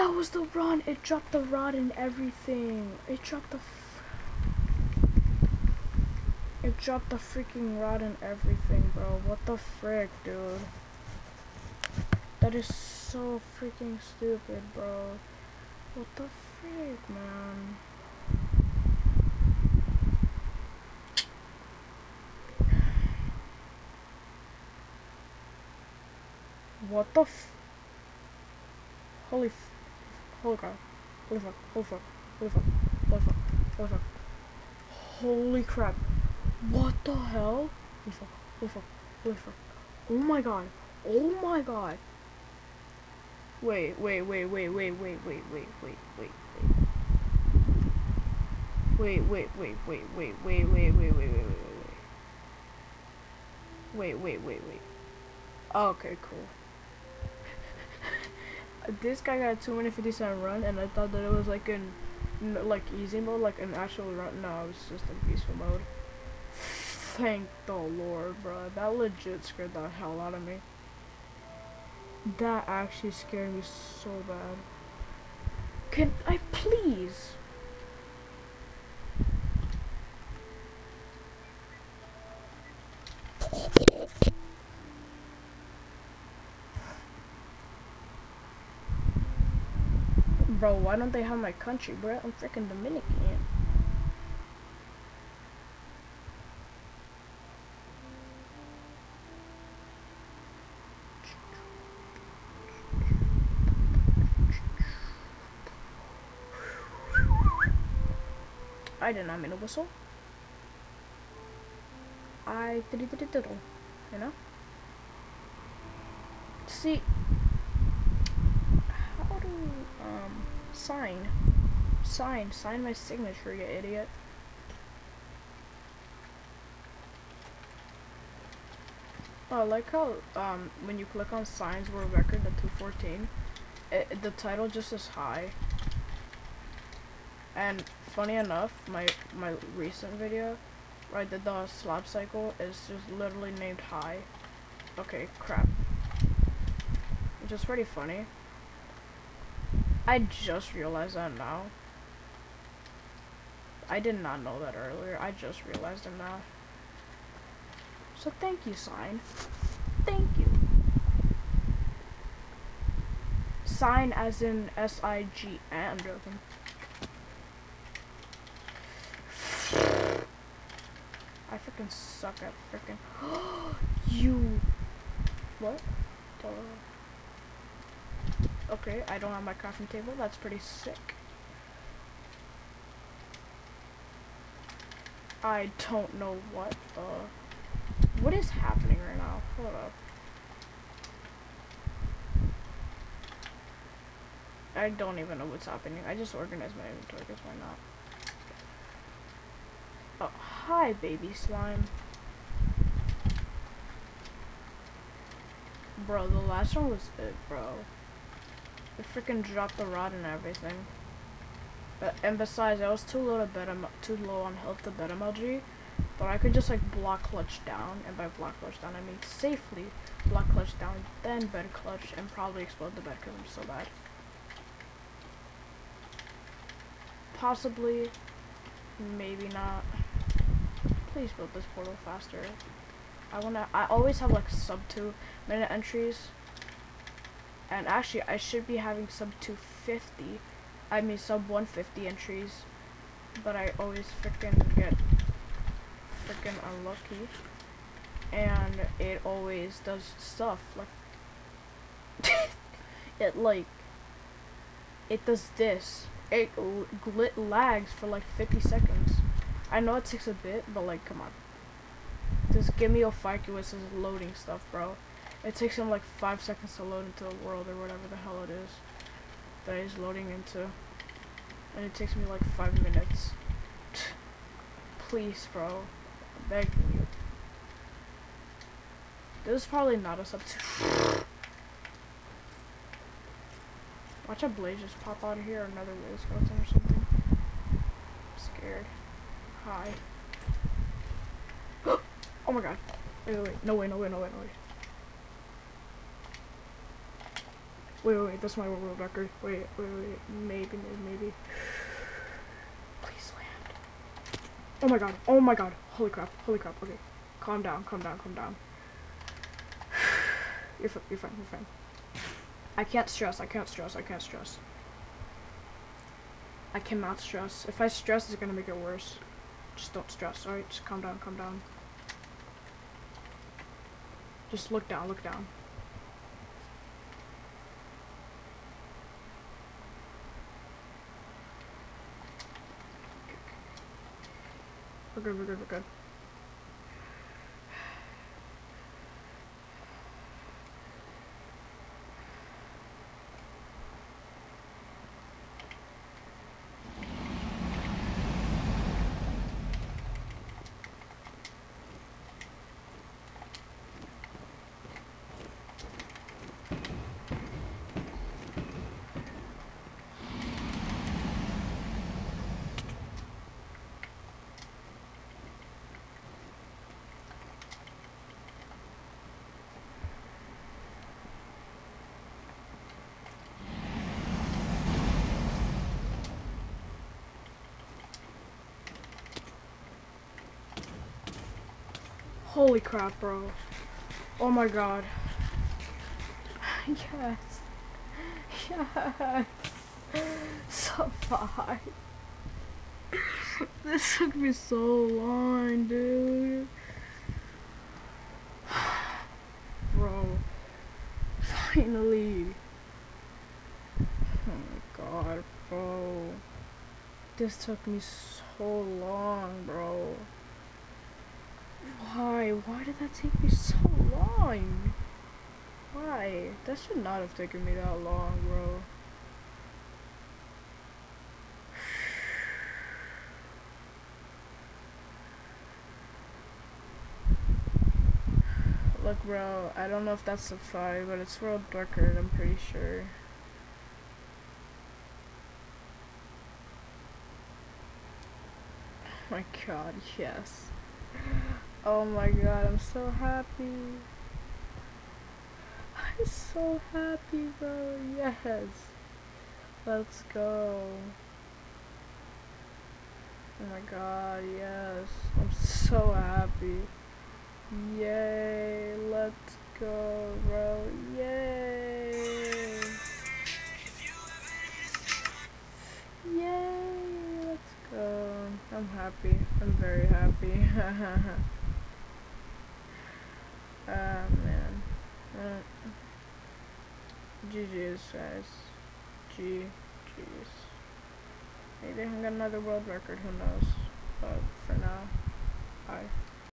That was the run. It dropped the rod and everything. It dropped the. It dropped the freaking rod and everything, bro. What the frick, dude? That is so freaking stupid, bro. What the frick, man? What the Holy Holy crap. Holy fuck. Holy fuck. Holy fuck. Holy fuck. Holy fuck. Holy crap. What the hell? Holy fuck. Holy fuck. Holy fuck. Oh my god. Oh my god. Wait, wait, wait, wait, wait, wait, wait, wait, wait, wait, wait. Wait, wait, wait, wait, wait, wait, wait, wait, wait, wait, wait, wait. Wait, wait, wait, wait. wait. Okay, cool. This guy got a 257 run, and I thought that it was like in, like easy mode, like an actual run. No, it was just in peaceful mode. Thank the Lord, bro. That legit scared the hell out of me. That actually scared me so bad. Can I please? Bro, why don't they have my country, bro? I'm freaking Dominican. I did not mean to whistle. I did it. You know? See, how do, um, sign? Sign, sign my signature, you idiot. Oh, I like how, um, when you click on signs world record at 214, it, the title just is high. And funny enough, my my recent video where I did the slab cycle is just literally named high. Okay, crap. Which is pretty funny. I just realized that now. I did not know that earlier. I just realized it now. So thank you, sign. Thank you. Sign as in S-I-G-N. I'm joking. I freaking suck at freaking. you. What? Okay, I don't have my crafting table. That's pretty sick. I don't know what the. What is happening right now? Hold up. I don't even know what's happening. I just organized my inventory because why not? Oh, hi, baby slime. Bro, the last one was it, bro. It freaking dropped the rod and everything. But, and besides, I was too low to bet em- too low on health to bed MLG. But I could just like block clutch down, and by block clutch down I mean safely block clutch down, then bed clutch, and probably explode the bed because I'm so bad. Possibly, maybe not. Please build this portal faster. I wanna. I always have like sub two minute entries, and actually I should be having sub two fifty. I mean sub one fifty entries, but I always freaking get freaking unlucky, and it always does stuff like it like it does this. It glit lags for like 50 seconds. I know it takes a bit, but like, come on. Just give me Ophiuchus' loading stuff, bro. It takes him like 5 seconds to load into the world or whatever the hell it is that he's loading into. And it takes me like 5 minutes. Please, bro. I'm begging you. This is probably not a substitute. Watch a blaze just pop out of here or another wheel skeleton or something. I'm scared. Hi. oh my god. Wait, wait, wait. No way, no way, no way, no way. Wait, wait, wait, that's my world record. Wait, wait, wait, maybe, maybe, maybe. Please land. Oh my god, oh my god. Holy crap, holy crap, okay. Calm down, calm down, calm down. You're, fine, you're fine, you're fine. I can't stress, I can't stress, I can't stress. I cannot stress. If I stress, it's gonna make it worse. Just don't stress, alright? Just calm down, calm down. Just look down, look down. We're good, we're good, we're good. Holy crap, bro. Oh my god. yes. Yes. Survive. this took me so long, dude. Bro. Finally. Oh my god, bro. This took me so long, bro. Why? Did that take me so long? Why? That should not have taken me that long, bro. Look, bro, I don't know if that's a five, but it's world record, I'm pretty sure. Oh my god, yes. Oh my god, I'm so happy. I'm so happy, bro. Yes. Let's go. Oh my god, yes. I'm so happy. Yay. Let's go, bro. Yay. Yay. Let's go. I'm happy. I'm very happy. Oh, man. Uh, g GG's, guys. GG's. Maybe I can get another world record, who knows. But for now, bye.